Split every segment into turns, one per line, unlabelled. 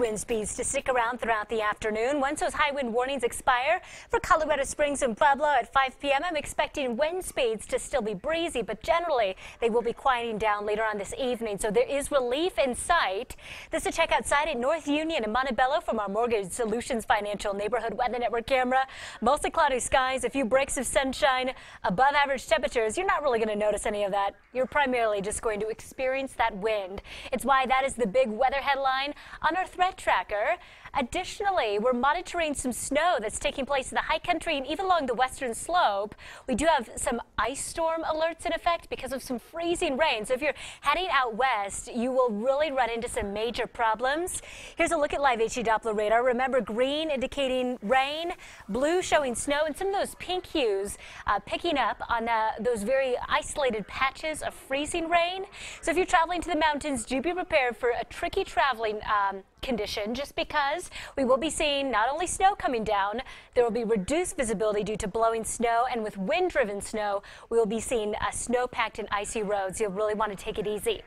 wind speeds to stick around throughout the afternoon. Once those high wind warnings expire for Colorado Springs and Pueblo at 5 p.m., I'm expecting wind speeds to still be breezy, but generally they will be quieting down later on this evening. So there is relief in sight. This is a check outside at North Union in Montebello from our Mortgage Solutions Financial Neighborhood Weather Network camera. Mostly cloudy skies, a few breaks of sunshine, above average temperatures. You're not really going to notice any of that. You're primarily just going to experience that wind. It's why that is the big weather headline on our tracker. Additionally, we're monitoring some snow that's taking place in the high country and even along the western slope. We do have some ice storm alerts in effect because of some freezing rain. So if you're heading out west, you will really run into some major problems. Here's a look at live HE Doppler radar. Remember green indicating rain, blue showing snow, and some of those pink hues uh, picking up on uh, those very isolated patches of freezing rain. So if you're traveling to the mountains, do be prepared for a tricky traveling um, condition just because we will be seeing not only snow coming down, there will be reduced visibility due to blowing snow, and with wind driven snow, we will be seeing snow packed and icy roads. You'll really want to take it easy.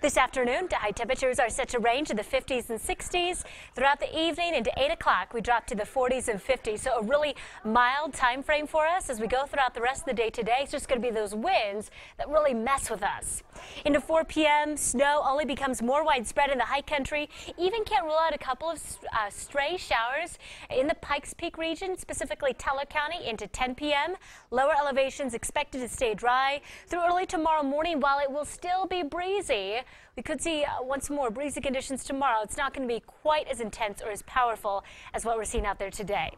This afternoon, high temperatures are set to range in the 50s and 60s. Throughout the evening into 8 o'clock, we drop to the 40s and 50s. So a really mild time frame for us as we go throughout the rest of the day today. It's just going to be those winds that really mess with us. Into 4 p.m., snow only becomes more widespread in the high country. Even can't rule out a couple of uh, stray showers in the Pikes Peak region, specifically Teller County, into 10 p.m. Lower elevations expected to stay dry through early tomorrow morning while it will still be breezy. We could see uh, once more breezy conditions tomorrow. It's not going to be quite as intense or as powerful as what we're seeing out there today.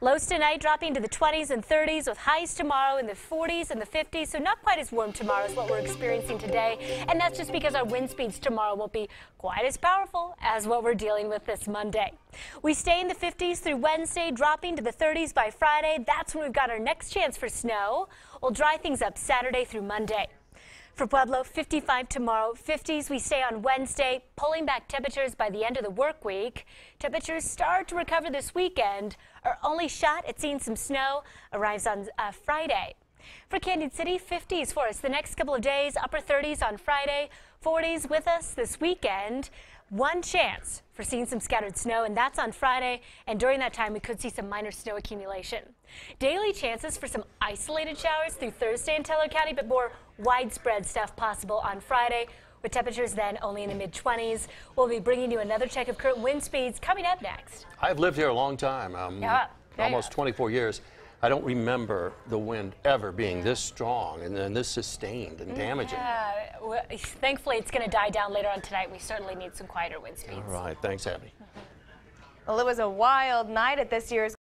Lows tonight dropping to the 20s and 30s with highs tomorrow in the 40s and the 50s. So not quite as warm tomorrow as what we're experiencing today. And that's just because our wind speeds tomorrow won't be quite as powerful as what we're dealing with this Monday. We stay in the 50s through Wednesday, dropping to the 30s by Friday. That's when we've got our next chance for snow. We'll dry things up Saturday through Monday. For Pueblo, 55 tomorrow, 50s we stay on Wednesday, pulling back temperatures by the end of the work week. Temperatures start to recover this weekend. Our only shot at seeing some snow arrives on uh, Friday. For Cañon City, 50s for us the next couple of days, upper 30s on Friday, 40s with us this weekend. One chance for seeing some scattered snow, and that's on Friday. And during that time, we could see some minor snow accumulation. Daily chances for some isolated showers through Thursday in Teller County, but more widespread stuff possible on Friday with temperatures then only in the mid 20s. We'll be bringing you another check of current wind speeds coming up next.
I've lived here a long time, um,
yeah,
almost 24 years. I don't remember the wind ever being this strong and then this sustained and damaging.
Yeah, well, thankfully it's going to die down later on tonight. We certainly need some quieter wind speeds.
All right, thanks, Abby.
Well, it was a wild night at this year's